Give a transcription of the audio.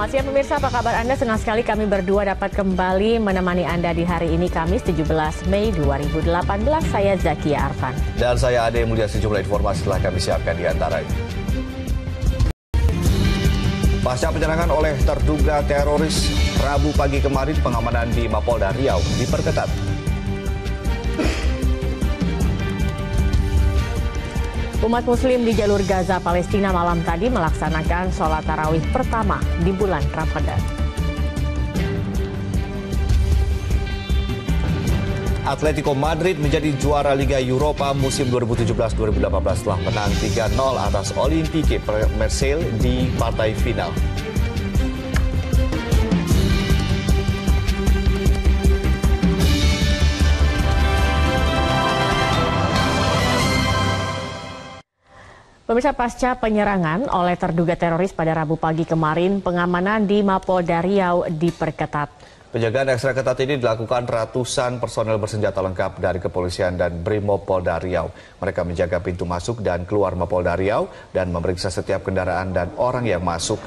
Selamat siang pemirsa, apa kabar Anda? Senang sekali kami berdua dapat kembali menemani Anda di hari ini Kamis 17 Mei 2018. Saya Zakia Arfan. Dan saya Ade Mulia sejumlah informasi telah kami siapkan di antaranya. Pasca penyerangan oleh terduga teroris Rabu pagi kemarin pengamanan di Mapolda Riau diperketat. Umat Muslim di jalur Gaza, Palestina malam tadi melaksanakan sholat tarawih pertama di bulan Ramadan. Atletico Madrid menjadi juara Liga Eropa musim 2017-2018 setelah menang 3-0 atas Olympique Marseille di partai final. Pemirsa pasca penyerangan oleh terduga teroris pada Rabu pagi kemarin, pengamanan di Mapolda Riau diperketat. Penjagaan ekstra ketat ini dilakukan ratusan personel bersenjata lengkap dari kepolisian dan Brimob Polda Riau. Mereka menjaga pintu masuk dan keluar Mapolda Riau dan memeriksa setiap kendaraan dan orang yang masuk.